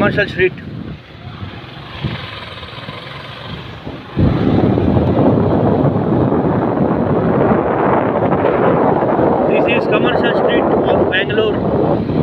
commercial street. This is commercial street of Bangalore.